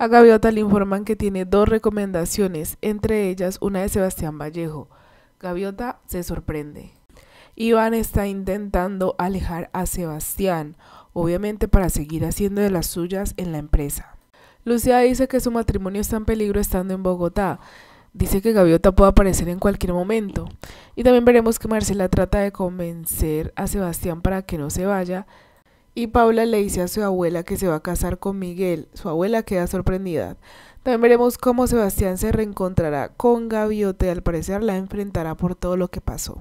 A Gaviota le informan que tiene dos recomendaciones, entre ellas una de Sebastián Vallejo. Gaviota se sorprende. Iván está intentando alejar a Sebastián, obviamente para seguir haciendo de las suyas en la empresa. Lucía dice que su matrimonio está en peligro estando en Bogotá. Dice que Gaviota puede aparecer en cualquier momento. Y también veremos que Marcela trata de convencer a Sebastián para que no se vaya y Paula le dice a su abuela que se va a casar con Miguel. Su abuela queda sorprendida. También veremos cómo Sebastián se reencontrará con Gaviota y al parecer la enfrentará por todo lo que pasó.